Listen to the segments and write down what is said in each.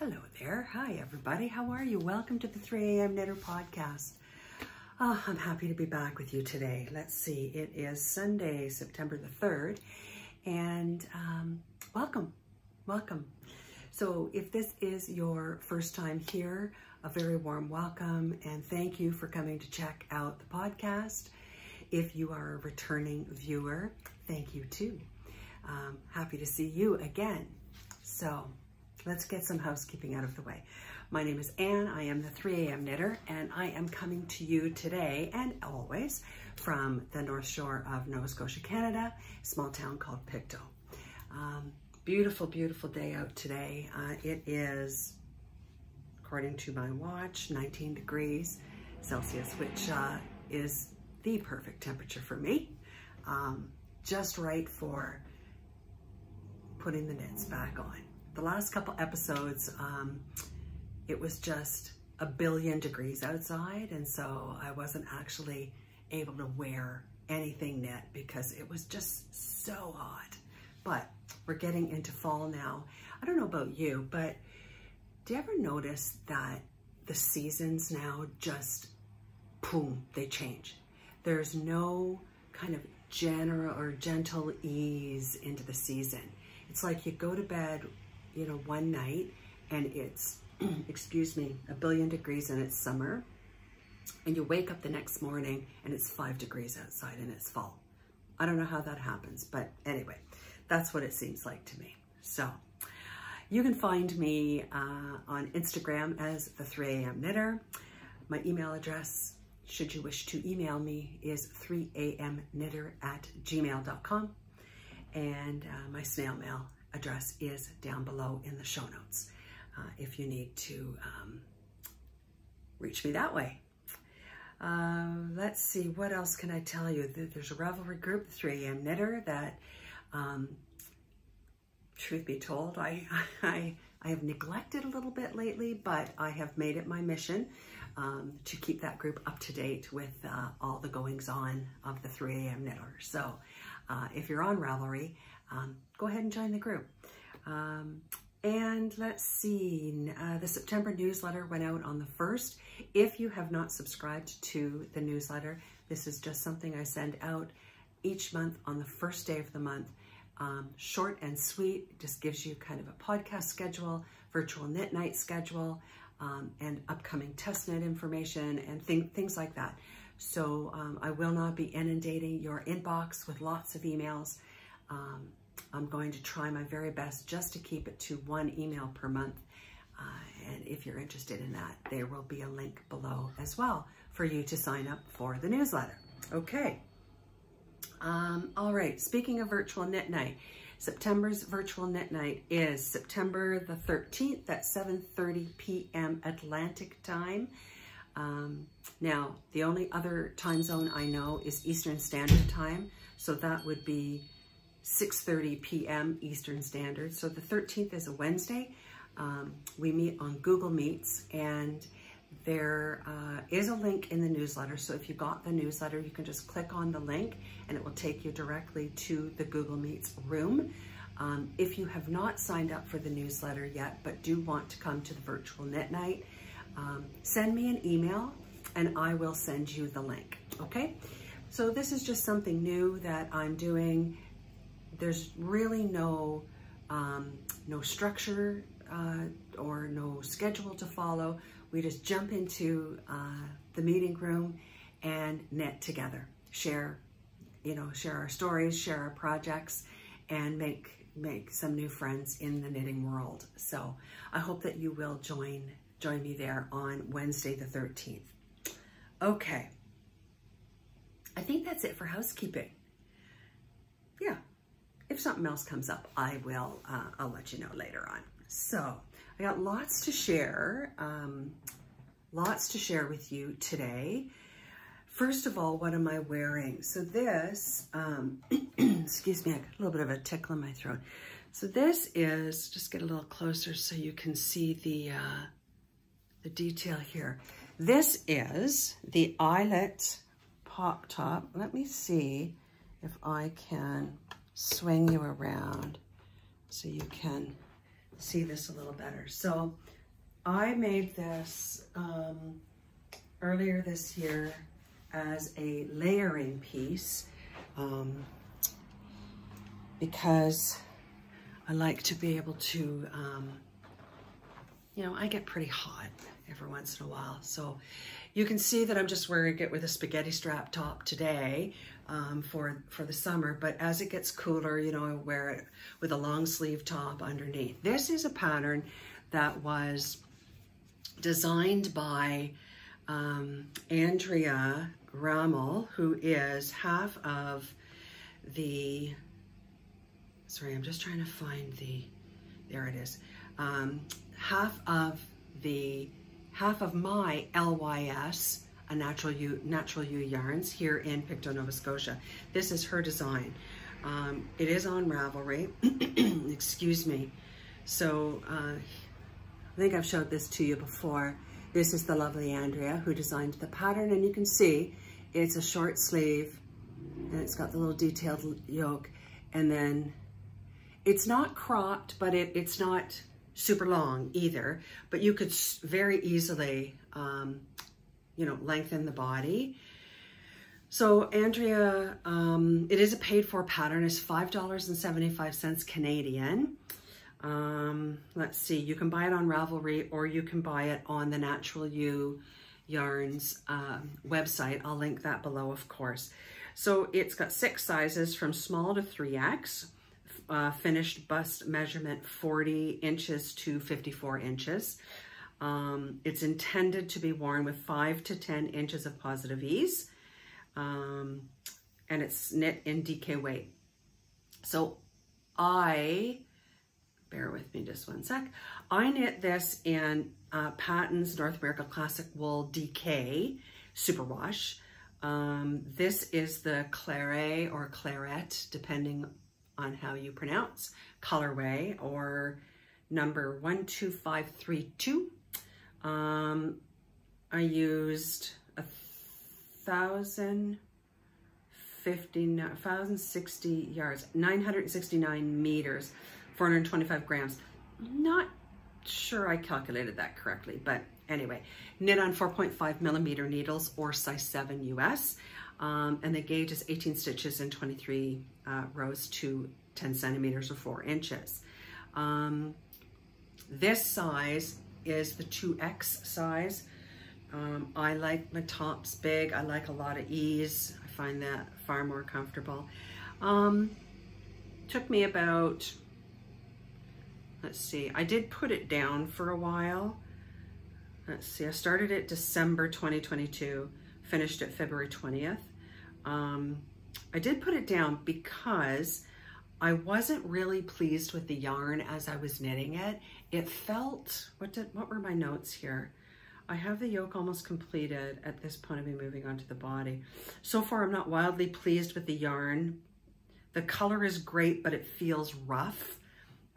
Hello there. Hi, everybody. How are you? Welcome to the 3 a.m. Knitter podcast. Oh, I'm happy to be back with you today. Let's see. It is Sunday, September the 3rd, and um, welcome. Welcome. So if this is your first time here, a very warm welcome and thank you for coming to check out the podcast. If you are a returning viewer, thank you too. Um, happy to see you again. So let's get some housekeeping out of the way. My name is Anne. I am the 3 a.m. knitter and I am coming to you today and always from the North Shore of Nova Scotia, Canada, small town called Pictou. Um, beautiful, beautiful day out today. Uh, it is, according to my watch, 19 degrees Celsius, which uh, is the perfect temperature for me. Um, just right for putting the knits back on. The last couple episodes, um, it was just a billion degrees outside, and so I wasn't actually able to wear anything knit because it was just so hot. But we're getting into fall now. I don't know about you, but do you ever notice that the seasons now just, boom, they change? There's no kind of general or gentle ease into the season. It's like you go to bed, you know, one night and it's, excuse me, a billion degrees and it's summer. And you wake up the next morning and it's five degrees outside and it's fall. I don't know how that happens, but anyway, that's what it seems like to me. So you can find me uh, on Instagram as the 3am knitter. My email address, should you wish to email me, is 3amknitter at gmail.com. And uh, my snail mail address is down below in the show notes uh, if you need to um, reach me that way. Uh, let's see, what else can I tell you? There's a Ravelry group, 3am knitter, that um, truth be told, I, I, I have neglected a little bit lately, but I have made it my mission um, to keep that group up to date with uh, all the goings on of the 3 a.m. knitter. So uh, if you're on Ravelry, um, go ahead and join the group. Um, and let's see, uh, the September newsletter went out on the 1st. If you have not subscribed to the newsletter, this is just something I send out each month on the first day of the month. Um, short and sweet, just gives you kind of a podcast schedule, virtual knit night schedule, um, and upcoming test knit information and th things like that. So um, I will not be inundating your inbox with lots of emails. Um, I'm going to try my very best just to keep it to one email per month. Uh, and if you're interested in that, there will be a link below as well for you to sign up for the newsletter. Okay. Um, all right, speaking of virtual knit night, September's virtual knit night is September the 13th at 7.30 p.m. Atlantic time. Um, now, the only other time zone I know is Eastern Standard Time, so that would be 6.30 p.m. Eastern Standard. So the 13th is a Wednesday. Um, we meet on Google Meets and there uh, is a link in the newsletter. So if you got the newsletter, you can just click on the link and it will take you directly to the Google Meets room. Um, if you have not signed up for the newsletter yet, but do want to come to the virtual knit night, um, send me an email and I will send you the link, okay? So this is just something new that I'm doing. There's really no, um, no structure uh, or no schedule to follow. We just jump into uh, the meeting room and knit together, share, you know, share our stories, share our projects, and make make some new friends in the knitting world. So I hope that you will join join me there on Wednesday the 13th. Okay. I think that's it for housekeeping. If something else comes up, I will, uh, I'll let you know later on. So I got lots to share, um, lots to share with you today. First of all, what am I wearing? So this, um, excuse me, I got a little bit of a tickle in my throat. So this is, just get a little closer so you can see the, uh, the detail here. This is the eyelet pop top. Let me see if I can swing you around so you can see this a little better. So I made this um, earlier this year as a layering piece um, because I like to be able to, um, you know, I get pretty hot every once in a while. So you can see that I'm just wearing it with a spaghetti strap top today um, for, for the summer, but as it gets cooler, you know, I wear it with a long sleeve top underneath. This is a pattern that was designed by um, Andrea Rammel, who is half of the, sorry, I'm just trying to find the, there it is, um, half of the, half of my LYS, a Natural Ewe, Natural Ewe yarns here in Pictou, Nova Scotia. This is her design. Um, it is on Ravelry, excuse me. So uh, I think I've showed this to you before. This is the lovely Andrea who designed the pattern and you can see it's a short sleeve and it's got the little detailed yoke and then it's not cropped but it, it's not super long either but you could very easily um, you know lengthen the body. So Andrea um, it is a paid for pattern. It's five dollars and 75 cents Canadian. Um, let's see, you can buy it on Ravelry or you can buy it on the Natural Ewe Yarns uh, website. I'll link that below, of course. So it's got six sizes from small to 3X, uh, finished bust measurement 40 inches to 54 inches. Um, it's intended to be worn with 5 to 10 inches of positive ease. Um, and it's knit in DK weight. So I bear with me just one sec. I knit this in uh, Patons North America Classic Wool DK Superwash. Um, this is the Claret or Claret, depending on how you pronounce, colorway or number 12532. Um, I used a thousand fifty, thousand sixty yards, 969 meters 425 grams. Not sure I calculated that correctly, but anyway, knit on 4.5 millimeter needles or size 7 US. Um, and the gauge is 18 stitches and 23 uh, rows to 10 centimeters or 4 inches. Um, this size is the 2X size. Um, I like my tops big. I like a lot of ease. I find that far more comfortable. Um, took me about Let's see, I did put it down for a while. Let's see, I started it December 2022, finished it February 20th. Um, I did put it down because I wasn't really pleased with the yarn as I was knitting it. It felt, what did, what were my notes here? I have the yoke almost completed. At this point, I'll be moving on to the body. So far, I'm not wildly pleased with the yarn. The color is great, but it feels rough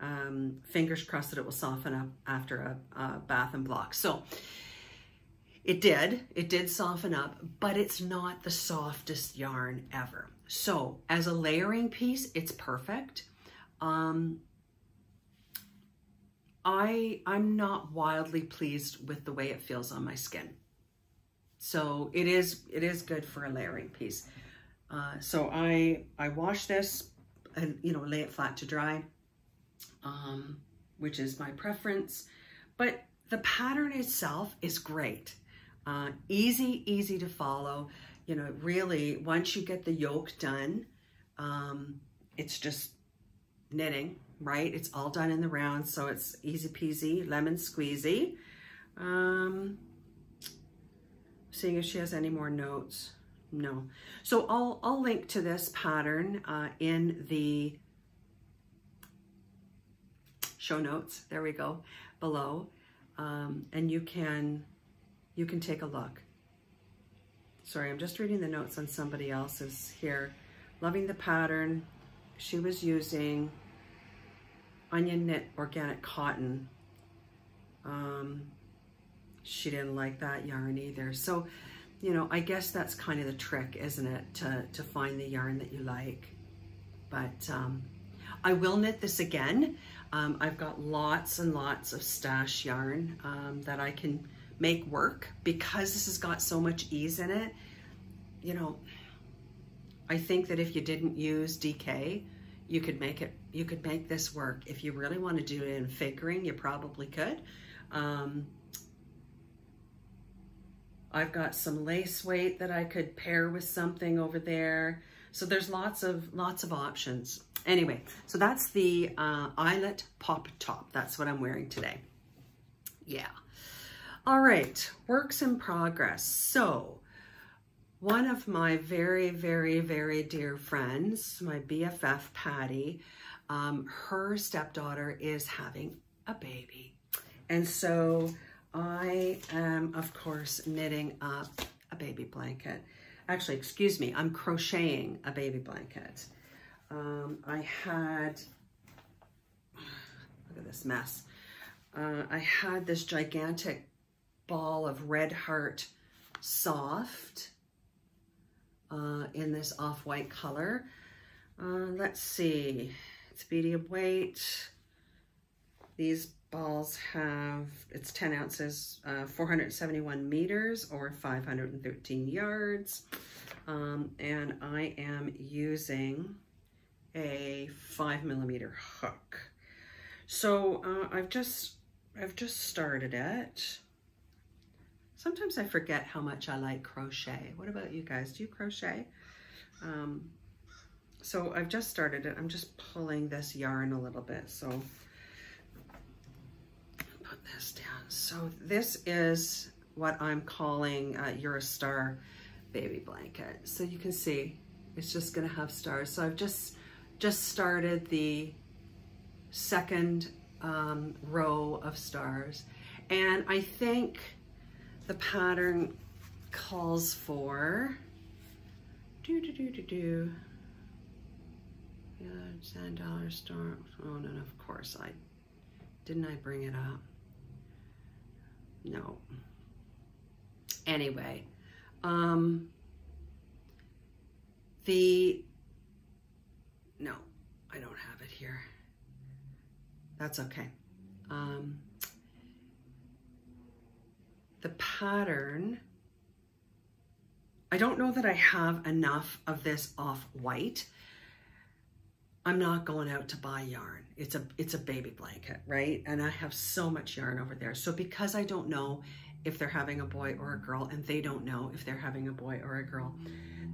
um, fingers crossed that it will soften up after a, a bath and block. So it did, it did soften up, but it's not the softest yarn ever. So as a layering piece, it's perfect. Um, I, I'm not wildly pleased with the way it feels on my skin. So it is, it is good for a layering piece. Uh, so I, I wash this and, you know, lay it flat to dry um, which is my preference. But the pattern itself is great. Uh, easy, easy to follow. You know, really, once you get the yoke done, um, it's just knitting, right? It's all done in the round, so it's easy peasy, lemon squeezy. Um, seeing if she has any more notes. No. So I'll, I'll link to this pattern uh, in the show notes, there we go, below. Um, and you can, you can take a look. Sorry, I'm just reading the notes on somebody else's here. Loving the pattern. She was using onion knit organic cotton. Um, she didn't like that yarn either. So, you know, I guess that's kind of the trick, isn't it? To, to find the yarn that you like. But um, I will knit this again Um, I've got lots and lots of stash yarn um, that I can make work because this has got so much ease in it. You know, I think that if you didn't use DK, you could make it, you could make this work. If you really want to do it in fingering, you probably could. Um, I've got some lace weight that I could pair with something over there. So there's lots of lots of options. Anyway, so that's the uh, eyelet pop top. That's what I'm wearing today. Yeah. All right, works in progress. So one of my very, very, very dear friends, my BFF Patty, um, her stepdaughter is having a baby. And so I am, of course, knitting up a baby blanket. Actually, excuse me, I'm crocheting a baby blanket. Um, I had, look at this mess. Uh, I had this gigantic ball of Red Heart Soft uh, in this off-white color. Uh, let's see, it's medium weight. These balls have, it's 10 ounces, uh, 471 meters or 513 yards. Um, and I am using a five millimeter hook. So uh, I've just, I've just started it. Sometimes I forget how much I like crochet. What about you guys? Do you crochet? Um, so I've just started it. I'm just pulling this yarn a little bit. So put this down. So this is what I'm calling uh, You're a Star baby blanket. So you can see it's just gonna have stars. So I've just just started the second um, row of stars. And I think the pattern calls for, do, do, do, do, do, yeah, sand dollar store. oh no, no, of course I, didn't I bring it up? No. Anyway, um, the no, I don't have it here. That's okay. Um, the pattern, I don't know that I have enough of this off-white. I'm not going out to buy yarn. It's a it's a baby blanket, right? And I have so much yarn over there. So because I don't know if they're having a boy or a girl and they don't know if they're having a boy or a girl,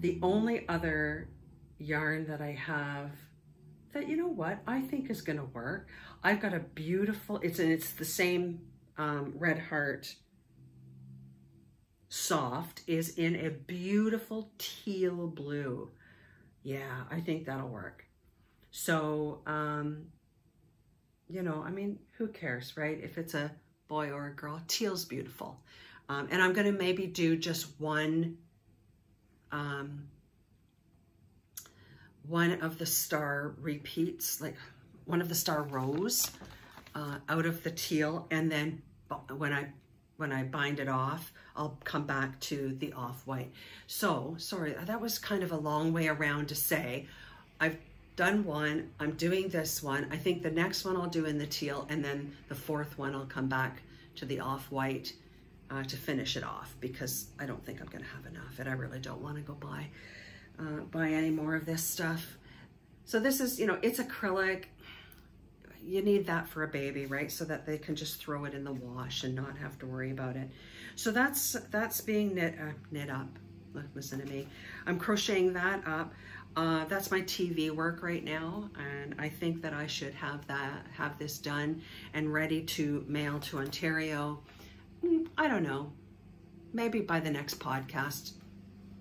the only other yarn that I have that, you know what, I think is gonna work. I've got a beautiful, it's, and it's the same um, Red Heart soft is in a beautiful teal blue. Yeah, I think that'll work. So, um, you know, I mean, who cares, right? If it's a boy or a girl, teal's beautiful. Um, and I'm gonna maybe do just one um, one of the star repeats, like one of the star rows uh, out of the teal. And then when I, when I bind it off, I'll come back to the off-white. So, sorry, that was kind of a long way around to say, I've done one, I'm doing this one. I think the next one I'll do in the teal, and then the fourth one I'll come back to the off-white uh, to finish it off because I don't think I'm gonna have enough and I really don't wanna go buy uh, buy any more of this stuff. So this is, you know, it's acrylic. You need that for a baby, right? So that they can just throw it in the wash and not have to worry about it. So that's that's being knit, uh, knit up. Listen to me. I'm crocheting that up. Uh, that's my TV work right now, and I think that I should have that, have this done and ready to mail to Ontario. Hmm, I don't know, maybe by the next podcast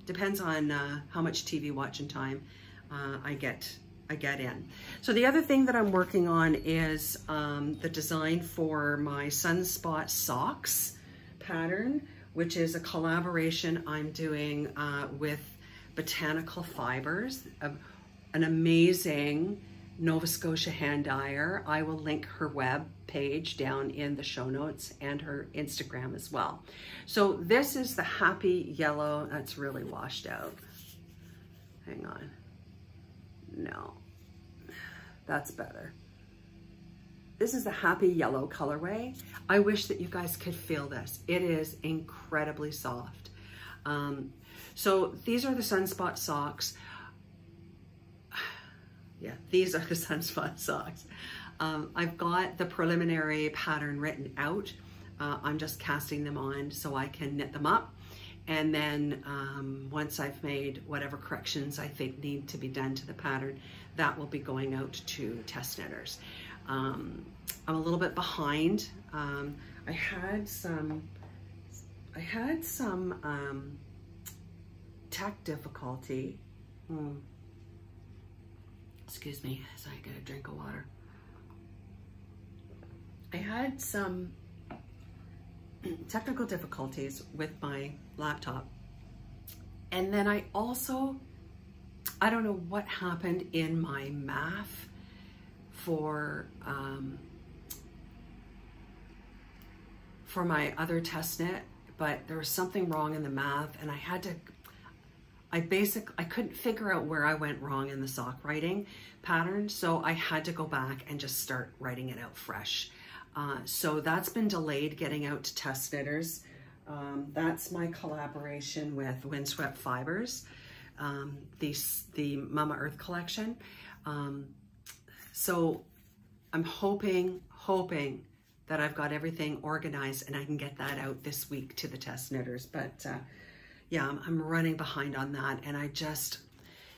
depends on uh, how much TV watching time uh, I get I get in. So the other thing that I'm working on is um, the design for my Sunspot socks pattern, which is a collaboration I'm doing uh, with Botanical Fibres, an amazing Nova Scotia hand dyer. I will link her web page down in the show notes and her Instagram as well. So this is the happy yellow. That's really washed out. Hang on. No, that's better. This is the happy yellow colorway. I wish that you guys could feel this. It is incredibly soft. Um, so these are the sunspot socks. Yeah, these are the sunspot socks. Um, I've got the preliminary pattern written out. Uh, I'm just casting them on so I can knit them up. And then um, once I've made whatever corrections I think need to be done to the pattern, that will be going out to test knitters. Um, I'm a little bit behind. Um, I had some, I had some um, tech difficulty. Hmm. Excuse me as I get a drink of water. I had some technical difficulties with my laptop. And then I also, I don't know what happened in my math for um, for my other test knit, but there was something wrong in the math and I had to, I basic, I couldn't figure out where I went wrong in the sock writing pattern. So I had to go back and just start writing it out fresh. Uh, so that's been delayed getting out to test knitters. Um, that's my collaboration with Windswept Fibers, um, the, the Mama Earth collection. Um, so I'm hoping, hoping that I've got everything organized and I can get that out this week to the test knitters. But uh, yeah, I'm, I'm, running behind on that. And I just,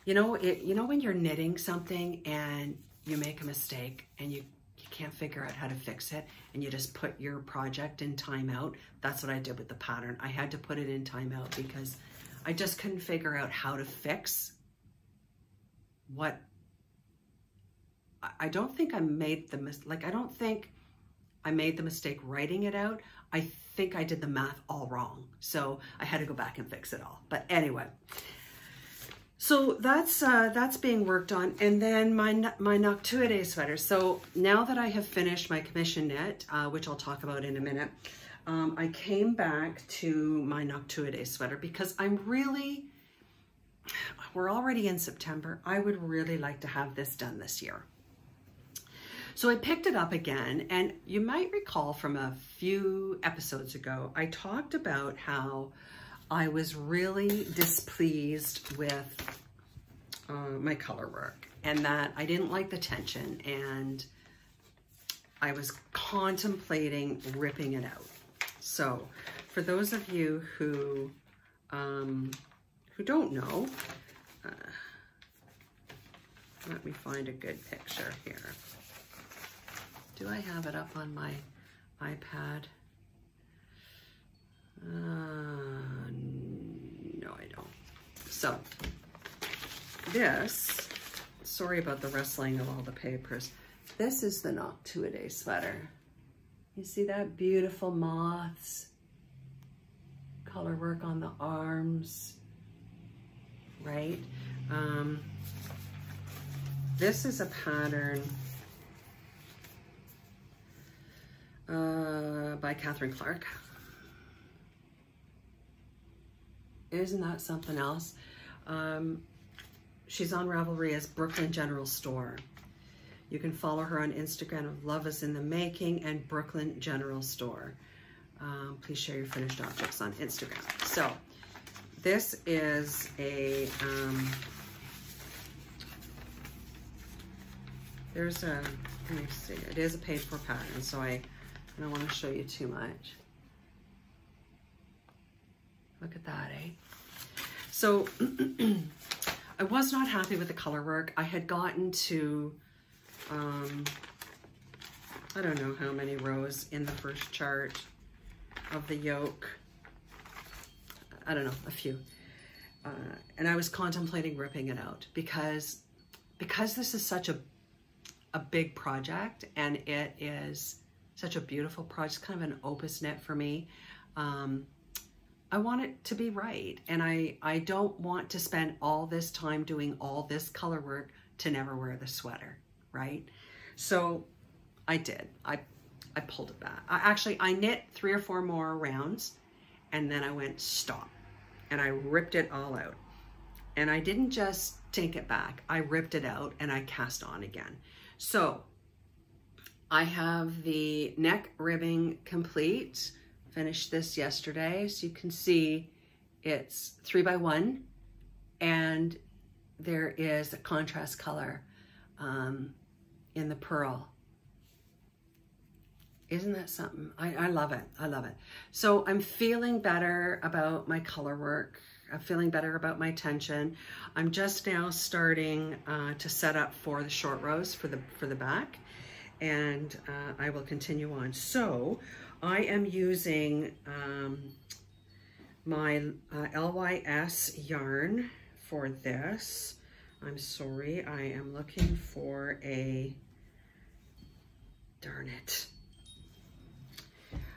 you know, it, you know, when you're knitting something and you make a mistake and you can't figure out how to fix it and you just put your project in timeout. That's what I did with the pattern. I had to put it in timeout because I just couldn't figure out how to fix what I don't think I made the mis like I don't think I made the mistake writing it out. I think I did the math all wrong. So I had to go back and fix it all. But anyway, so that's uh, that's being worked on. And then my, my Noctuidae sweater. So now that I have finished my commission knit, uh, which I'll talk about in a minute, um, I came back to my Noctuidae sweater because I'm really, we're already in September. I would really like to have this done this year. So I picked it up again, and you might recall from a few episodes ago, I talked about how I was really displeased with uh, my color work and that I didn't like the tension and I was contemplating ripping it out. So for those of you who um, who don't know, uh, let me find a good picture here. Do I have it up on my iPad? Uh, no, I don't. So this, sorry about the rustling of all the papers. This is the Noctuidae sweater. You see that beautiful moths, color work on the arms, right? Um, this is a pattern uh, by Catherine Clark. Isn't that something else? Um, she's on Ravelry as Brooklyn General Store. You can follow her on Instagram of Love is in the Making and Brooklyn General Store. Um, please share your finished objects on Instagram. So this is a, um, there's a, let me see, it is a page for pattern, so I, I don't want to show you too much. Look at that, eh? So I was not happy with the color work. I had gotten to, um, I don't know how many rows in the first chart of the yoke. I don't know, a few. Uh, and I was contemplating ripping it out because, because this is such a, a big project and it is such a beautiful project, kind of an opus knit for me. Um, I want it to be right. And I, I don't want to spend all this time doing all this color work to never wear the sweater, right? So I did. I, I pulled it back. I, actually, I knit three or four more rounds and then I went stop and I ripped it all out. And I didn't just take it back. I ripped it out and I cast on again. So I have the neck ribbing complete. Finished this yesterday, so you can see it's three by one and there is a contrast color um, in the purl. Isn't that something? I, I love it. I love it. So I'm feeling better about my color work. I'm feeling better about my tension. I'm just now starting uh, to set up for the short rows for the for the back and uh, I will continue on. So I am using um, my uh, LYS yarn for this. I'm sorry, I am looking for a, darn it.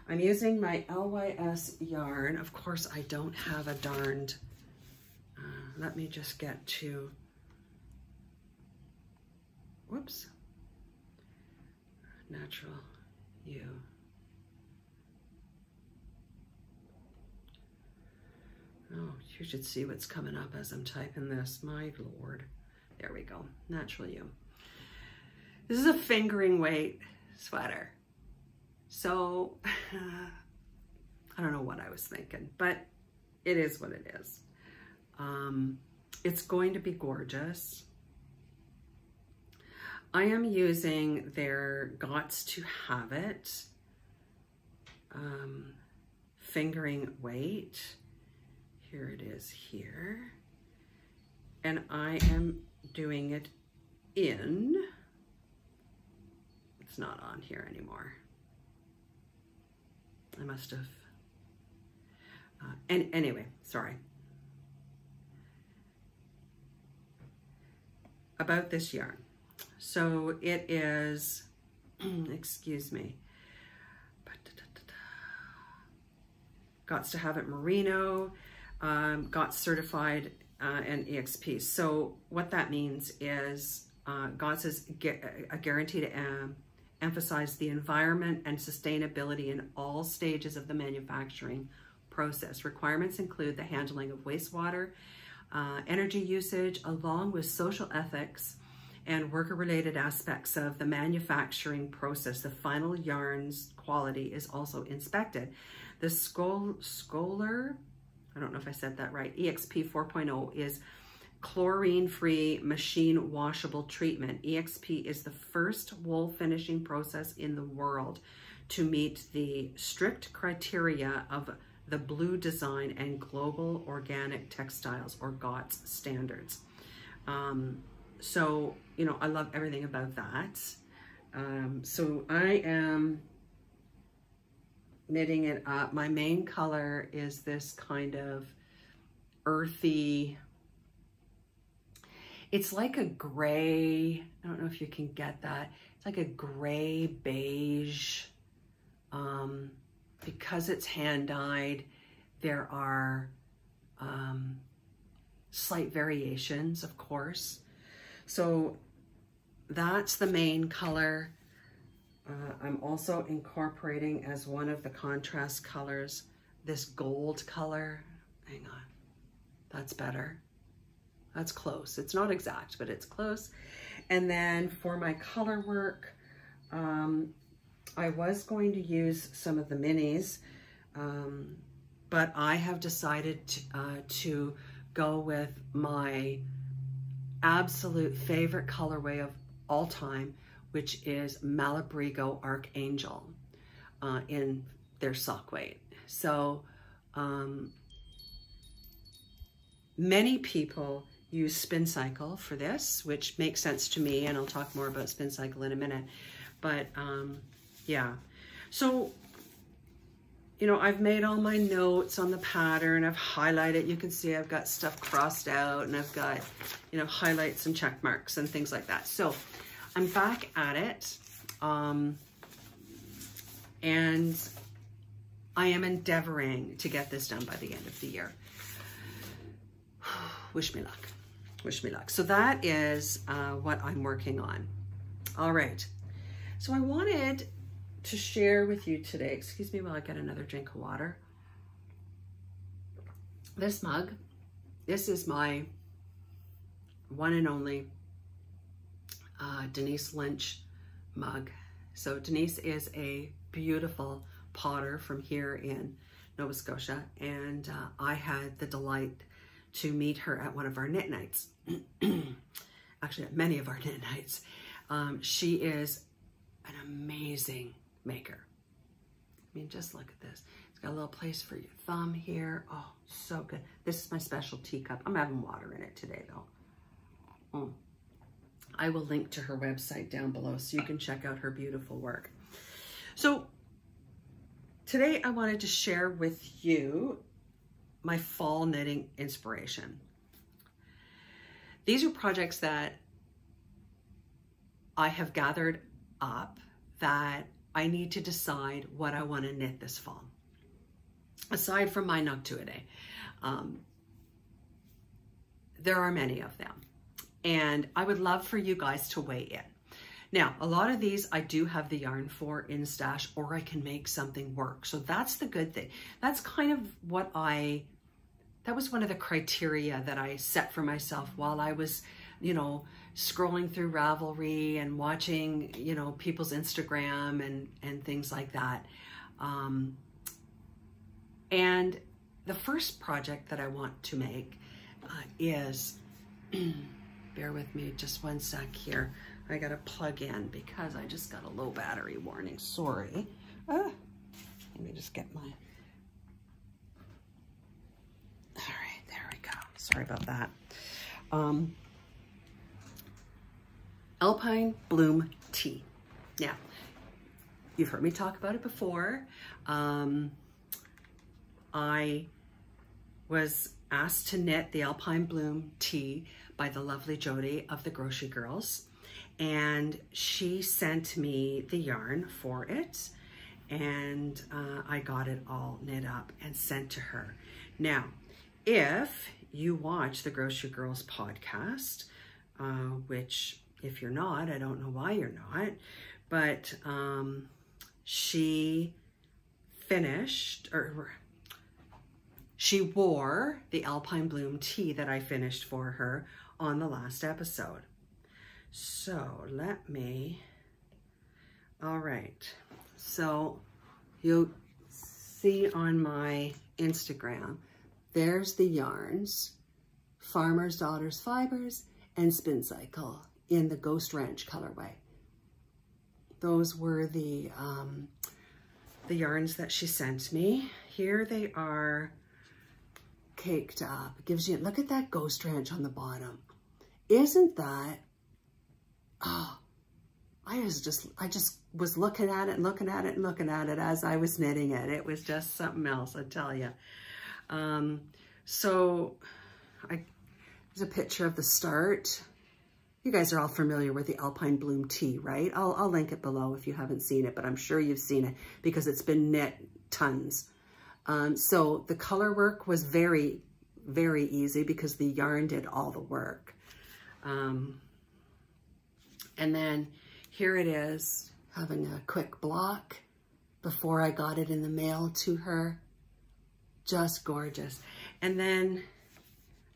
I'm using my LYS yarn. Of course, I don't have a darned, uh, let me just get to, whoops, Natural Ewe. Oh, you should see what's coming up as I'm typing this. My Lord. There we go. Natural Ewe. This is a fingering weight sweater. So, I don't know what I was thinking, but it is what it is. Um, it's going to be gorgeous. I am using their Gots to Have It um, fingering weight. Here it is here. And I am doing it in, it's not on here anymore. I must have, uh, and anyway, sorry. About this yarn. So it is, excuse me, Gots to Have It Merino, um, GOTS certified uh, and EXP. So what that means is uh, GOTS is a guarantee to um, emphasize the environment and sustainability in all stages of the manufacturing process. Requirements include the handling of wastewater, uh, energy usage, along with social ethics and worker-related aspects of the manufacturing process. The final yarn's quality is also inspected. The Schoeller I don't know if I said that right, EXP 4.0 is chlorine-free machine washable treatment. EXP is the first wool finishing process in the world to meet the strict criteria of the bluesign and Global Organic Textiles or GOTS standards. Um, so, you know, I love everything about that. Um, so I am knitting it up. My main color is this kind of earthy, it's like a gray, I don't know if you can get that. It's like a gray beige. Um, because it's hand dyed, there are um, slight variations, of course. So that's the main color. Uh, I'm also incorporating as one of the contrast colors, this gold color. Hang on, that's better. That's close. It's not exact, but it's close. And then for my color work, um, I was going to use some of the minis, um, but I have decided uh, to go with my absolute favorite colorway of all time, which is Malabrigo Archangel uh, in their sock weight. So um, many people use Spin Cycle for this, which makes sense to me, and I'll talk more about Spin Cycle in a minute. But um, yeah, so you know, I've made all my notes on the pattern. I've highlighted. You can see I've got stuff crossed out and I've got, you know, highlights and check marks and things like that. So I'm back at it. Um, and I am endeavoring to get this done by the end of the year. Wish me luck. Wish me luck. So that is uh, what I'm working on. All right. So I wanted to share with you today, excuse me while I get another drink of water. This mug, this is my one and only uh, Denise Lynch mug. So Denise is a beautiful potter from here in Nova Scotia, and uh, I had the delight to meet her at one of our knit nights. Actually, at many of our knit nights. Um, she is an amazing maker. I mean, just look at this. It's got a little place for your thumb here. Oh, so good. This is my special teacup. I'm having water in it today, though. Mm. I will link to her website down below so you can check out her beautiful work. So today I wanted to share with you my fall knitting inspiration. These are projects that I have gathered up that I need to decide what I want to knit this fall. Aside from my Noctuidae, um, there are many of them. And I would love for you guys to weigh in. Now, a lot of these I do have the yarn for in stash or I can make something work. So that's the good thing. That's kind of what I, that was one of the criteria that I set for myself while I was, you know, scrolling through Ravelry and watching, you know, people's Instagram and, and things like that. Um, and the first project that I want to make uh, is, bear with me just one sec here. I gotta plug in because I just got a low battery warning, sorry. Ah, let me just get my, all right, there we go. Sorry about that. Um, Alpine Bloom Tee. Now, you've heard me talk about it before. Um, I was asked to knit the Alpine Bloom Tee by the lovely Jody of the Grocery Girls and she sent me the yarn for it and uh, I got it all knit up and sent to her. Now, if you watch the Grocery Girls podcast, uh, which if you're not, I don't know why you're not, but um, she finished or she wore the Alpine Bloom Tee that I finished for her on the last episode. So let me, all right. So you'll see on my Instagram, there's the yarns, Farmer's Daughters Fibers and Spin Cycle in the Ghost Ranch colorway. Those were the, um, the yarns that she sent me. Here they are caked up. It gives you, look at that Ghost Ranch on the bottom. Isn't that oh, I was just, I just was looking at it and looking at it and looking at it as I was knitting it. It was just something else, I tell you. Um, so I, there's a picture of the start. You guys are all familiar with the Alpine Bloom Tee, right? I'll, I'll link it below if you haven't seen it, but I'm sure you've seen it because it's been knit tons. Um, so the color work was very, very easy because the yarn did all the work. Um, and then here it is, having a quick block before I got it in the mail to her. Just gorgeous. And then,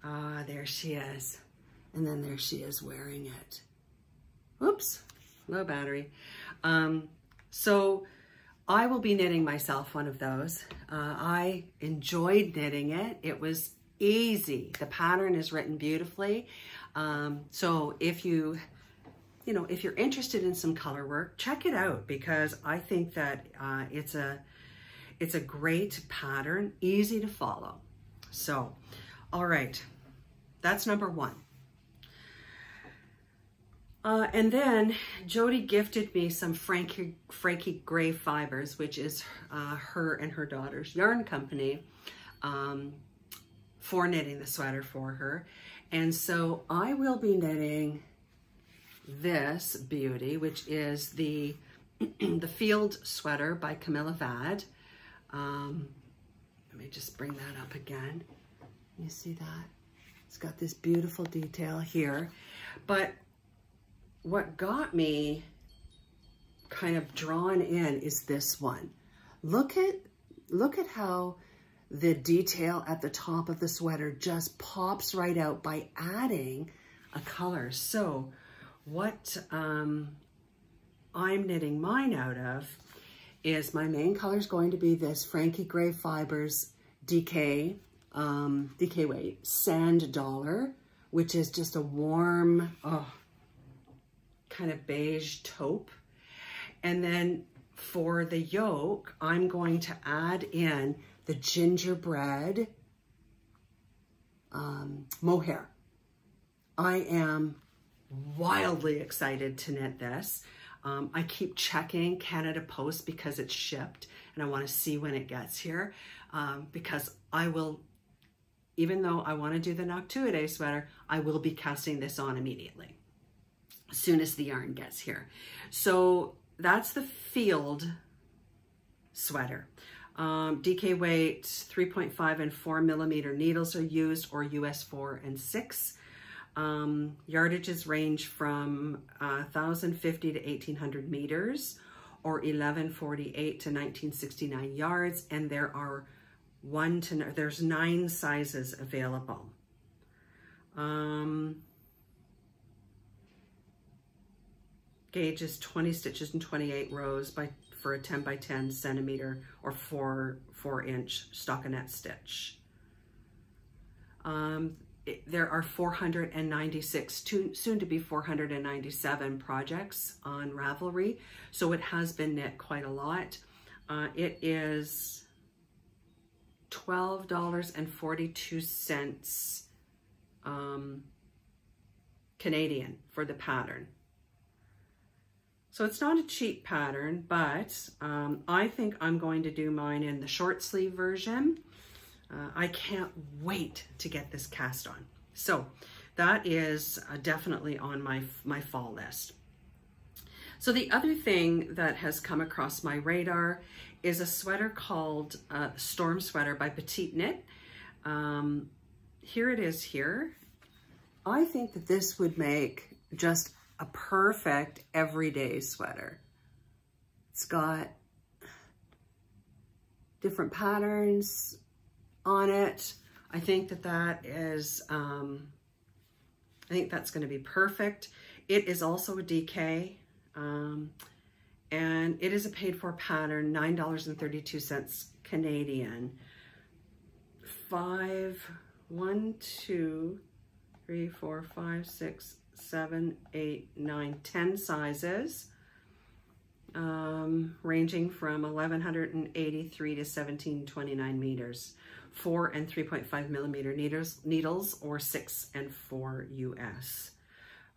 ah, there she is. And then there she is wearing it. Whoops, low battery. Um, so I will be knitting myself one of those. Uh, I enjoyed knitting it. It was easy. The pattern is written beautifully. Um, so if you you know, if you're interested in some color work, check it out because I think that uh, it's a it's a great pattern, easy to follow. So, all right, that's number one. Uh, and then Jody gifted me some Frankie, Frankie Grey Fibres, which is uh, her and her daughter's yarn company um, for knitting the sweater for her. And so I will be knitting this beauty, which is the, the Field Sweater by Camilla Vad. Um, let me just bring that up again. You see that? It's got this beautiful detail here. But what got me kind of drawn in is this one. Look at, look at how the detail at the top of the sweater just pops right out by adding a color. So what um, I'm knitting mine out of is my main color is going to be this Frankie Grey Fibres DK, um, DK weight Sand Dollar, which is just a warm, oh, kind of beige taupe. And then for the yoke, I'm going to add in the gingerbread um, mohair. I am wildly excited to knit this. Um, I keep checking Canada Post because it's shipped and I want to see when it gets here um, because I will, even though I want to do the Noctuidae sweater, I will be casting this on immediately as soon as the yarn gets here. So that's the field sweater. Um, DK weight 3.5 and 4 millimeter needles are used or US 4 and 6. Um, yardages range from uh, 1,050 to 1,800 meters or 1148 to 1969 yards and there are one to, there's nine sizes available. Um, gauge is 20 stitches and 28 rows by for a 10 by 10 centimeter or four, four inch stockinette stitch. Um, it, there are 496, to, soon to be 497 projects on Ravelry. So it has been knit quite a lot. Uh, it is $12.42 um, Canadian for the pattern. So it's not a cheap pattern, but um, I think I'm going to do mine in the short sleeve version. Uh, I can't wait to get this cast on. So that is uh, definitely on my, my fall list. So the other thing that has come across my radar is a sweater called uh, Storm Sweater by PetiteKnit. Um, here it is here. I think that this would make just a perfect everyday sweater. It's got different patterns on it. I think that that is, um, I think that's going to be perfect. It is also a DK, um, and it is a paid for pattern, $9.32 Canadian. Five, one, two, three, four, five, six, seven, eight, nine, ten sizes, um, ranging from 1183 to 1729 meters, four and 3.5 millimeter needles, needles or six and four US.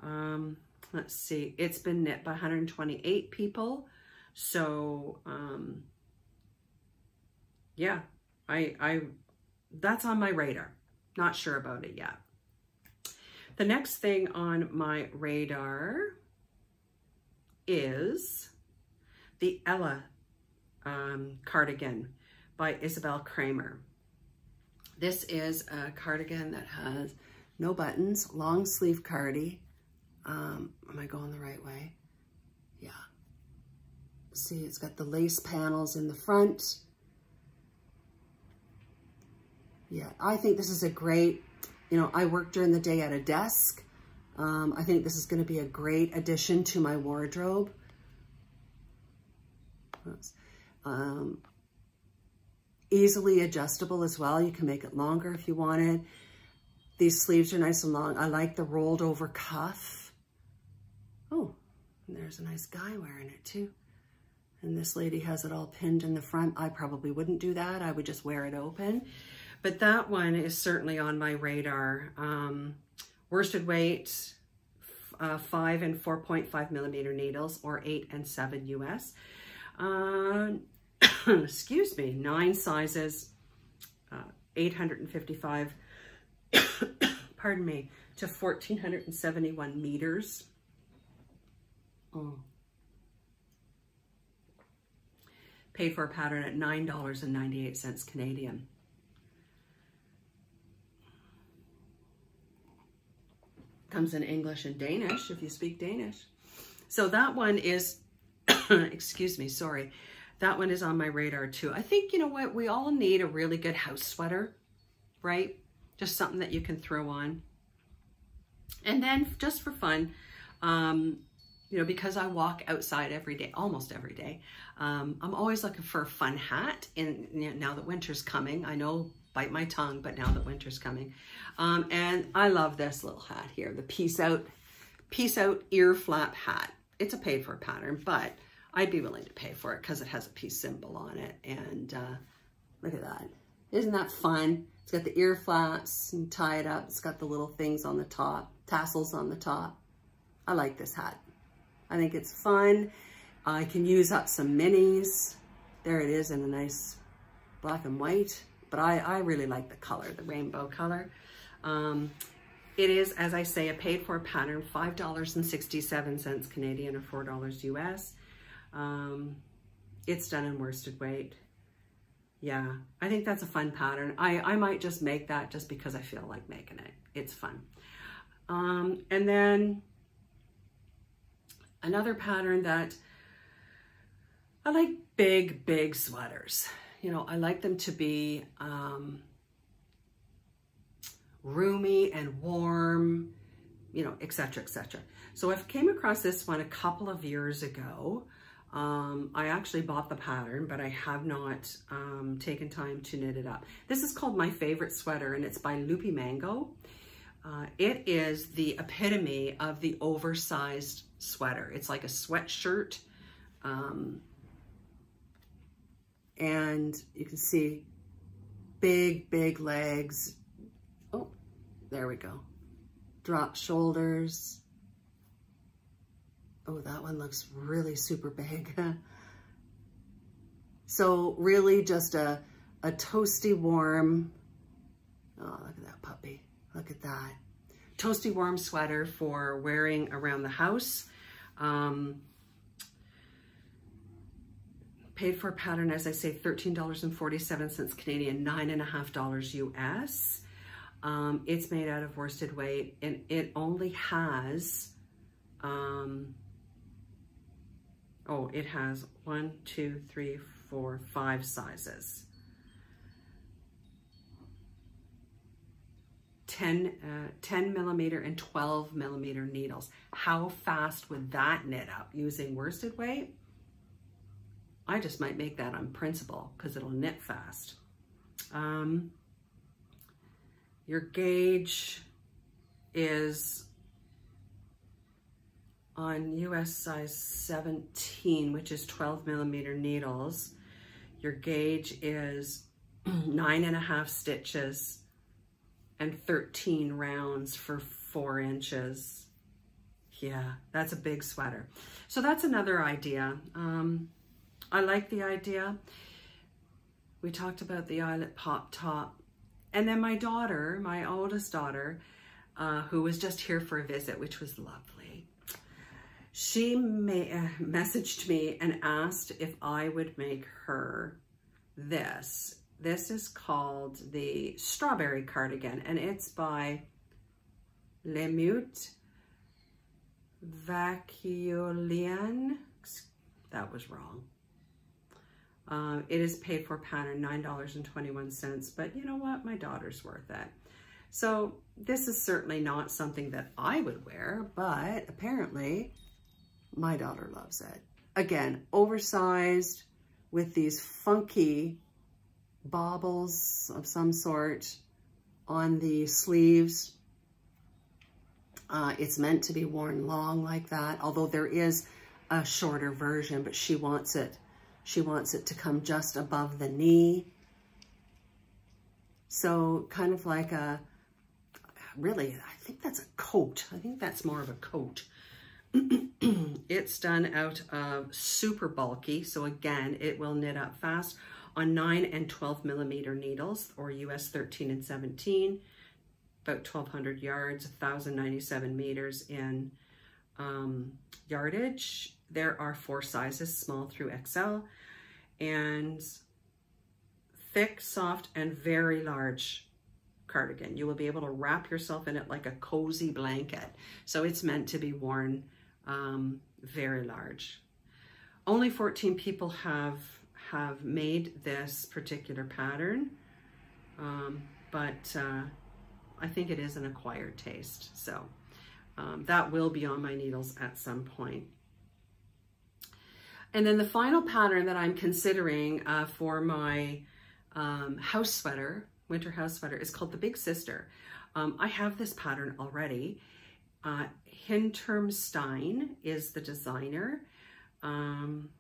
Um, let's see, it's been knit by 128 people. So, um, yeah, I, I, that's on my radar. Not sure about it yet. The next thing on my radar is the Elah um, cardigan by Isabell Kraemer. This is a cardigan that has no buttons, long sleeve cardi. Um, am I going the right way? Yeah. See, it's got the lace panels in the front. Yeah, I think this is a great you know, I work during the day at a desk. Um, I think this is going to be a great addition to my wardrobe. Um, easily adjustable as well. You can make it longer if you wanted. These sleeves are nice and long. I like the rolled over cuff. Oh, there's a nice guy wearing it too. And this lady has it all pinned in the front. I probably wouldn't do that. I would just wear it open. But that one is certainly on my radar. Um, worsted weight, uh, 5 and 4.5 millimeter needles, or 8 and 7 US. Uh, excuse me, nine sizes, uh, 855, pardon me, to 1,471 meters. Oh. Paid for a pattern at $9.98 Canadian. Comes in English and Danish, if you speak Danish. So that one is, excuse me, sorry. That one is on my radar too. I think, you know what, we all need a really good house sweater, right? Just something that you can throw on. And then just for fun, um, you know, because I walk outside every day, almost every day, um, I'm always looking for a fun hat. And you know, now that winter's coming, I know, bite my tongue, but now that winter's coming. Um, and I love this little hat here, the Peace Out, Peace Out ear flap hat. It's a paid for pattern, but I'd be willing to pay for it because it has a peace symbol on it. And uh, look at that. Isn't that fun? It's got the ear flaps and tie it up. It's got the little things on the top, tassels on the top. I like this hat. I think it's fun. I can use up some minis. There it is in a nice black and white. But I, I really like the color, the rainbow color. Um, it is, as I say, a paid for pattern, $5.67 Canadian or $4 US. Um, it's done in worsted weight. Yeah, I think that's a fun pattern. I, I might just make that just because I feel like making it. It's fun. Um, and then another pattern that I like big, big sweaters. You know, I like them to be um, roomy and warm, you know, etc., etc. So I came across this one a couple of years ago. Um, I actually bought the pattern, but I have not um, taken time to knit it up. This is called My Favorite Sweater, and it's by Loopy Mango. Uh, it is the epitome of the oversized sweater. It's like a sweatshirt. Um, and you can see big, big legs. Oh, there we go. Drop shoulders. Oh, that one looks really super big. so really just a, a toasty warm, oh, look at that puppy. Look at that. Toasty warm sweater for wearing around the house. Um, paid for pattern, as I say, $13.47 Canadian, nine and a half dollars US. Um, it's made out of worsted weight and it only has, um, oh, it has one, two, three, four, five sizes. 10, uh, 10 millimeter and 12 millimeter needles. How fast would that knit up using worsted weight? I just might make that on principle because it'll knit fast. Um, your gauge is on US size 17, which is 12 millimeter needles. Your gauge is nine and a half stitches and 13 rounds for four inches. Yeah, that's a big sweater. So that's another idea. Um, I like the idea. We talked about the eyelet pop top. And then my daughter, my oldest daughter, uh, who was just here for a visit, which was lovely, she may, uh, messaged me and asked if I would make her this. This is called the Strawberry Cardigan, and it's by Lemute Vacuolian. That was wrong. Uh, it is paid for pattern, $9.21, but you know what? My daughter's worth it. So this is certainly not something that I would wear, but apparently my daughter loves it. Again, oversized with these funky baubles of some sort on the sleeves. Uh, it's meant to be worn long like that, although there is a shorter version, but she wants it. She wants it to come just above the knee. So kind of like a, really, I think that's a coat. I think that's more of a coat. it's done out of super bulky. So again, it will knit up fast on 9 and 12 millimeter needles, or US 13 and 17, about 1,200 yards, 1,097 meters in um, yardage. There are four sizes, small through XL, and thick, soft, and very large cardigan. You will be able to wrap yourself in it like a cozy blanket. So it's meant to be worn um, very large. Only 14 people have have made this particular pattern, um, but uh, I think it is an acquired taste. So um, that will be on my needles at some point. And then the final pattern that I'm considering uh, for my um, house sweater, winter house sweater, is called the Big Sister. Um, I have this pattern already. Uh, Hintermstein is the designer. Um,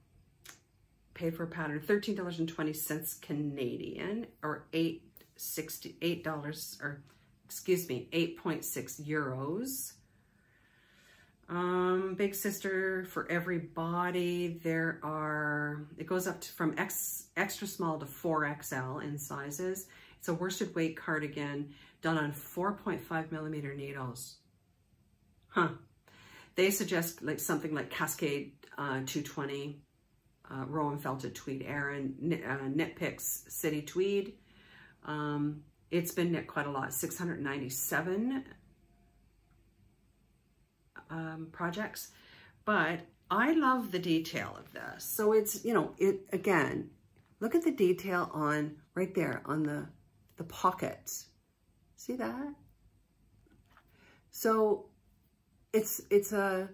paid for a pattern $13.20 Canadian or eight sixty eight dollars or excuse me, 8.6 euros. Um, Big Sister for everybody. There are, it goes up to, from X, extra small to 4XL in sizes. It's a worsted weight cardigan done on 4.5 millimeter needles. Huh. They suggest like something like Cascade uh, 220, uh, Rowan Felted Tweed Aran, uh, Knit Picks City Tweed. Um, it's been knit quite a lot, 697 um, projects, but I love the detail of this. So it's, you know, it again, look at the detail on right there on the, the pockets. See that? So it's, it's a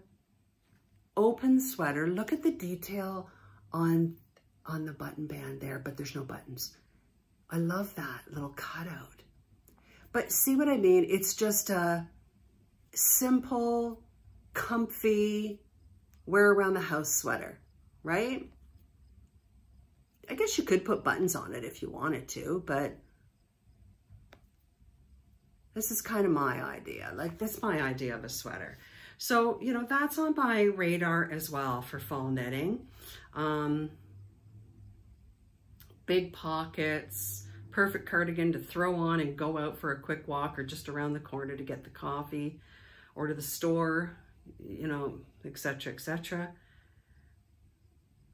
open sweater. Look at the detail on, on the button band there, but there's no buttons. I love that little cutout. But see what I mean? It's just a simple, comfy, wear around the house sweater, right? I guess you could put buttons on it if you wanted to, but this is kind of my idea. Like, that's my idea of a sweater. So, you know, that's on my radar as well for fall knitting. Um, big pockets, perfect cardigan to throw on and go out for a quick walk or just around the corner to get the coffee or to the store, you know, etc., etc.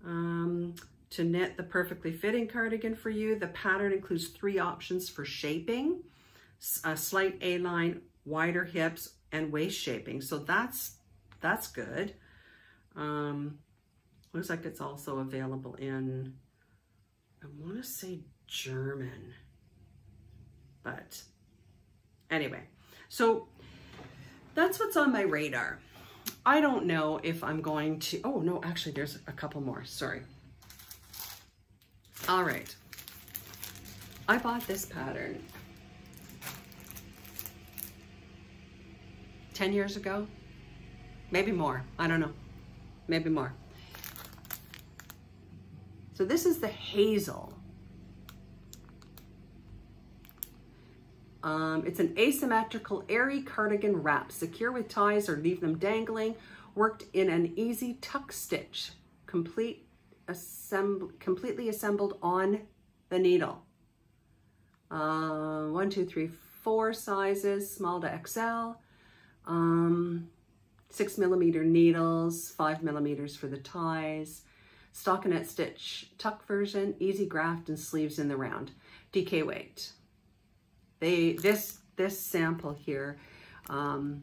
Um, to knit the perfectly fitting cardigan for you, the pattern includes three options for shaping, a slight A-line, wider hips, and waist shaping. So that's, that's good. Um, looks like it's also available in I want to say German, but anyway, so that's what's on my radar. I don't know if I'm going to, oh no, actually there's a couple more, sorry. All right, I bought this pattern 10 years ago, maybe more, I don't know, maybe more. So this is the hazel. Um, it's an asymmetrical, airy cardigan wrap. Secure with ties or leave them dangling. Worked in an easy tuck stitch. Complete assemb completely assembled on the needle. Uh, one, two, three, four sizes, small to XL. Um, six millimeter needles, five millimeters for the ties stockinette stitch tuck version, easy graft and sleeves in the round. DK weight. They this this sample here, um,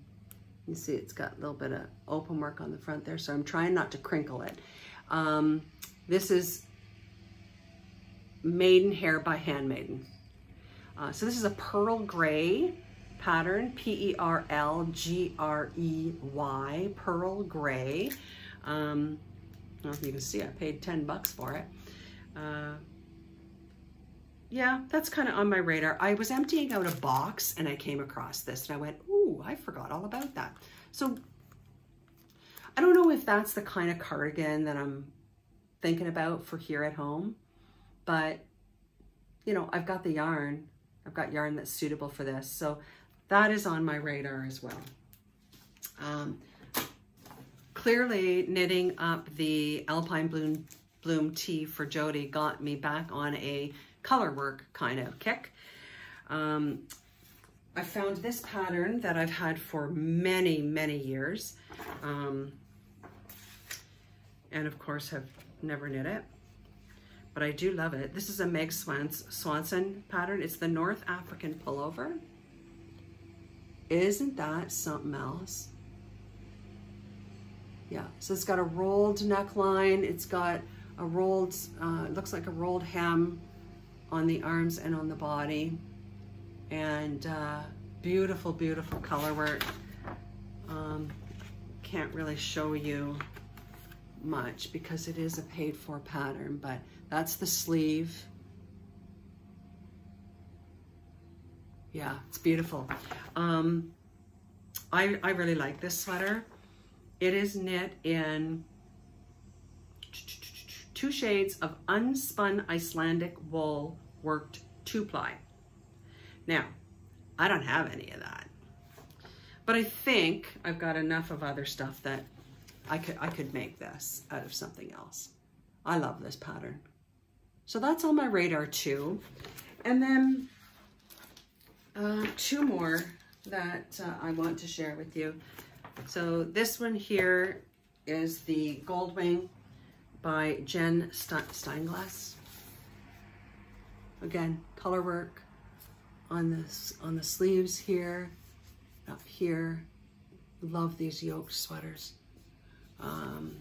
you see it's got a little bit of open work on the front there, so I'm trying not to crinkle it. Um, this is Maiden Hair by Handmaiden. Uh, so this is a Perl Grey pattern, P-E-R-L-G-R-E-Y, Perl Grey. Um, I don't know if you can see, I paid 10 bucks for it. Uh, yeah, that's kind of on my radar. I was emptying out a box and I came across this and I went, ooh, I forgot all about that. So I don't know if that's the kind of cardigan that I'm thinking about for here at home, but you know, I've got the yarn. I've got yarn that's suitable for this. So that is on my radar as well. Um, clearly knitting up the Alpine Bloom, Bloom tee for Jody got me back on a color work kind of kick. Um, I found this pattern that I've had for many, many years. Um, and of course have never knit it, but I do love it. This is a Meg Swans Swansen pattern. It's the North African pullover. Isn't that something else? Yeah, so it's got a rolled neckline. It's got a rolled, uh, looks like a rolled hem on the arms and on the body. And uh, beautiful, beautiful color work. Um, can't really show you much because it is a paid for pattern, but that's the sleeve. Yeah, it's beautiful. Um, I, I really like this sweater. It is knit in two shades of unspun Icelandic wool worked two ply. Now, I don't have any of that, but I think I've got enough of other stuff that I could, I could make this out of something else. I love this pattern. So that's on my radar too. And then uh, two more that uh, I want to share with you. So this one here is the Goldwing by Jen Steingass. Again, color work on this on the sleeves here, up here. Love these yoke sweaters. Um,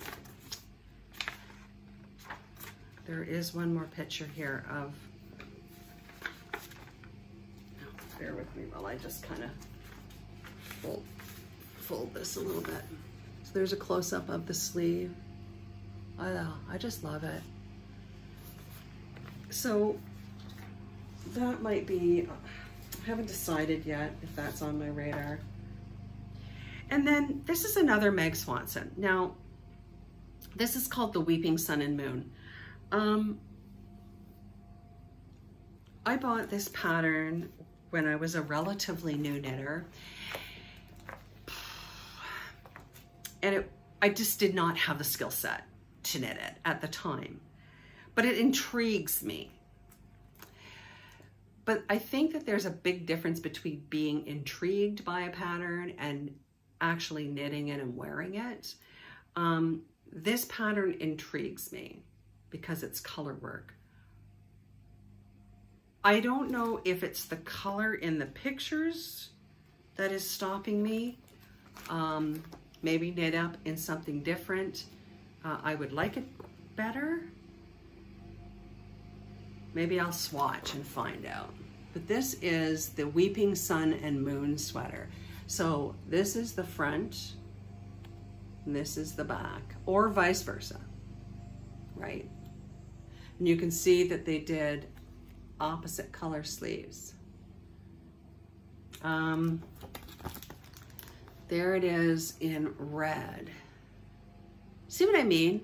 there is one more picture here of, bear with me while I just kind of fold, fold this a little bit. So there's a close-up of the sleeve. I I just love it. So that might be, I haven't decided yet if that's on my radar. And then this is another Meg Swansen. Now, this is called the Weeping Sun and Moon. Um, I bought this pattern when I was a relatively new knitter and it, I just did not have the skill set to knit it at the time. But it intrigues me. But I think that there's a big difference between being intrigued by a pattern and actually knitting it and wearing it. Um, this pattern intrigues me because it's color work. I don't know if it's the color in the pictures that is stopping me. Um, maybe knit up in something different. Uh, I would like it better. Maybe I'll swatch and find out. But this is the Weeping Sun and Moon sweater. So this is the front, and this is the back, or vice versa, right? And you can see that they did opposite color sleeves. Um, there it is in red. See what I mean?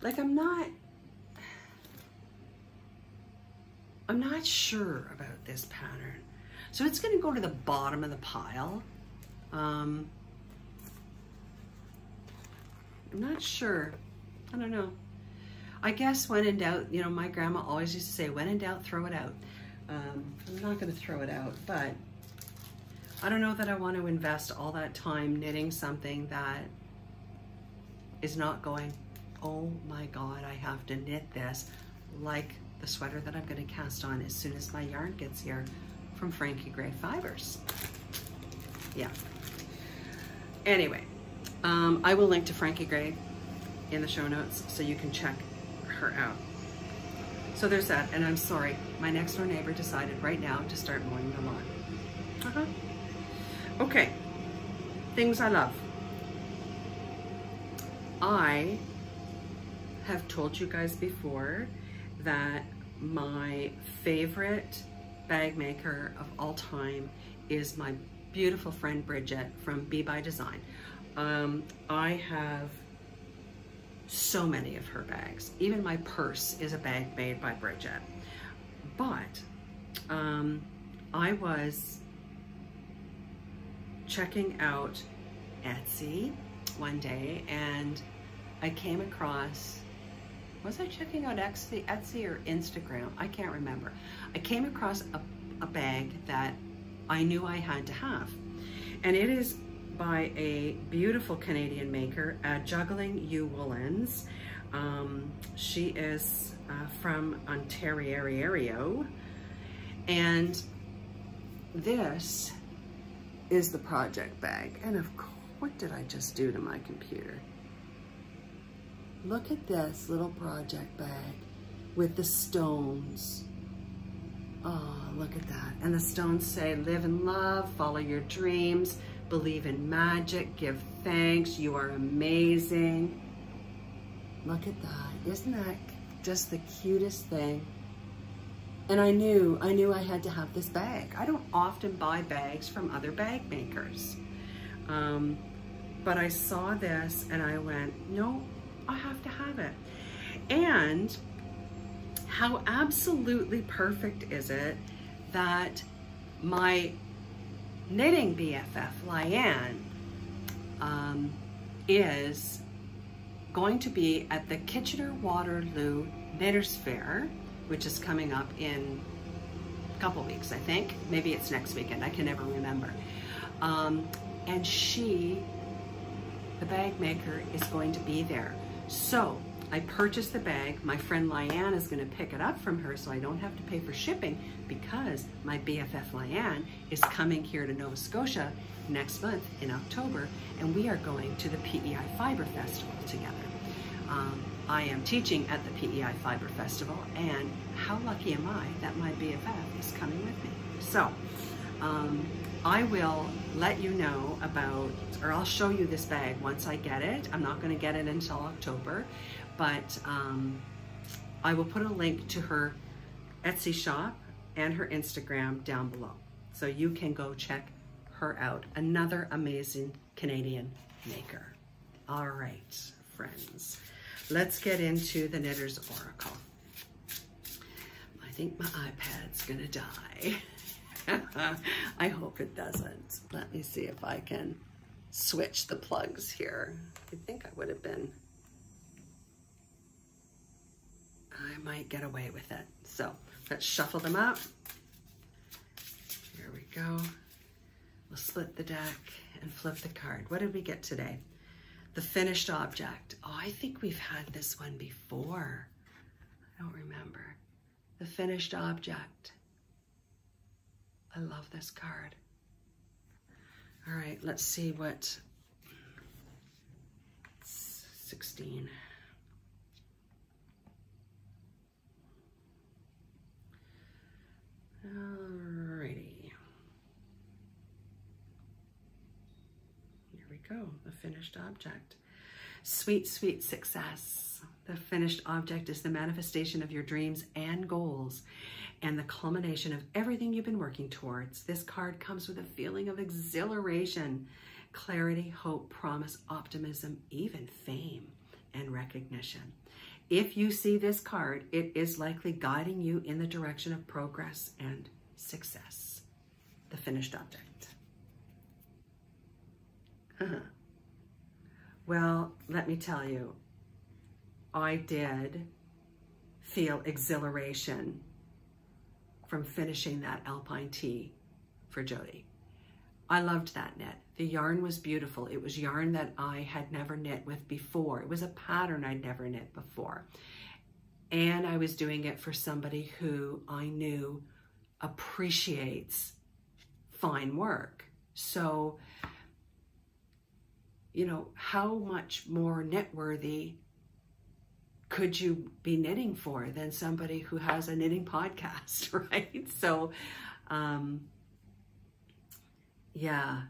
Like I'm not, I'm not sure about this pattern. So it's gonna go to the bottom of the pile. Um, I'm not sure. I don't know. I guess when in doubt, you know, my grandma always used to say, when in doubt, throw it out. Um, I'm not gonna throw it out, but I don't know that I want to invest all that time knitting something that is not going, oh my God, I have to knit this like the sweater that I'm going to cast on as soon as my yarn gets here from Frankie Grey Fibres. Yeah. Anyway, um, I will link to Frankie Gray in the show notes so you can check her out. So there's that, and I'm sorry, my next door neighbor decided right now to start mowing the lawn. Uh-huh. Okay, things I love. I have told you guys before that my favorite bag maker of all time is my beautiful friend Bridget from Be By Design. Um, I have so many of her bags. Even my purse is a bag made by Bridget. But um, I was checking out Etsy one day and I came across, was I checking out Etsy, Etsy or Instagram? I can't remember. I came across a, a bag that I knew I had to have. And it is by a beautiful Canadian maker, uh, Juggling You Woolens. Um, she is uh, from Ontario. And this is the project bag. And of course, what did I just do to my computer? Look at this little project bag with the stones. Oh, look at that. And the stones say, live in love, follow your dreams, believe in magic, give thanks, you are amazing. Look at that. Isn't that just the cutest thing? And I knew, I knew I had to have this bag. I don't often buy bags from other bag makers. Um, but I saw this and I went, no, I have to have it. And how absolutely perfect is it that my knitting BFF, Lyanne, um, is going to be at the Kitchener-Waterloo Knitters Fair, which is coming up in a couple weeks, I think. Maybe it's next weekend, I can never remember. Um, and she, the bag maker, is going to be there. So I purchased the bag. My friend Lyanne is going to pick it up from her so I don't have to pay for shipping because my BFF Lyanne is coming here to Nova Scotia next month in October and we are going to the PEI Fiber Festival together. Um, I am teaching at the PEI Fiber Festival and how lucky am I that my BFF is coming with me. So um, I will let you know about, or I'll show you this bag once I get it. I'm not going to get it until October, but um, I will put a link to her Etsy shop and her Instagram down below. So you can go check her out. Another amazing Canadian maker. All right, friends, let's get into the Knitter's Oracle. I think my iPad's gonna die. I hope it doesn't. Let me see if I can switch the plugs here. I think I would have been I might get away with it. So let's shuffle them up. Here we go. We'll split the deck and flip the card. What did we get today? The finished object. Oh, I think we've had this one before. I don't remember. The finished object. I love this card. All right, let's see what 16. Alrighty. Here we go, the finished object. Sweet, sweet success. The finished object is the manifestation of your dreams and goals and the culmination of everything you've been working towards. This card comes with a feeling of exhilaration, clarity, hope, promise, optimism, even fame and recognition. If you see this card, it is likely guiding you in the direction of progress and success, the finished object. well, let me tell you, I did feel exhilaration from finishing that alpine tee for Jody. I loved that knit. The yarn was beautiful. It was yarn that I had never knit with before. It was a pattern I'd never knit before. And I was doing it for somebody who I knew appreciates fine work. So, you know, how much more knit worthy could you be knitting for than somebody who has a knitting podcast, right? So, um, yeah.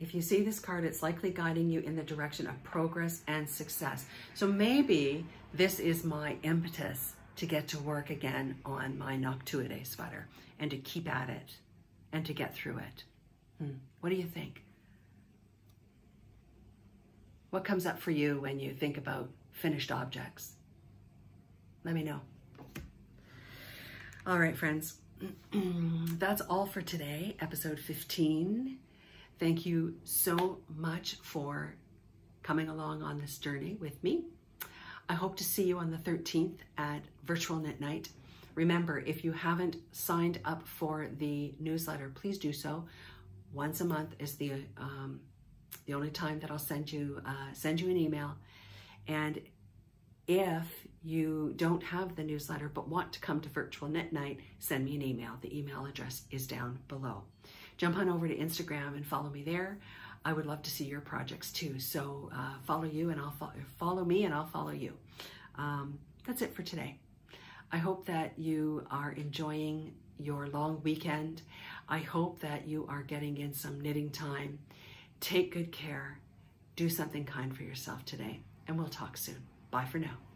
If you see this card, it's likely guiding you in the direction of progress and success. So maybe this is my impetus to get to work again on my Noctuidae sweater and to keep at it and to get through it. Hmm. What do you think? What comes up for you when you think about finished objects? Let me know. All right, friends. that's all for today, episode 15. Thank you so much for coming along on this journey with me. I hope to see you on the 13th at Virtual Knit Night. Remember, if you haven't signed up for the newsletter, please do so. Once a month is the um, the only time that I'll send you uh, send you an email. And if you don't have the newsletter but want to come to Virtual Knit Night, send me an email. The email address is down below. Jump on over to Instagram and follow me there. I would love to see your projects too. So uh, follow you and I'll follow, follow me and I'll follow you. Um, that's it for today. I hope that you are enjoying your long weekend. I hope that you are getting in some knitting time. Take good care. Do something kind for yourself today and we'll talk soon. Bye for now.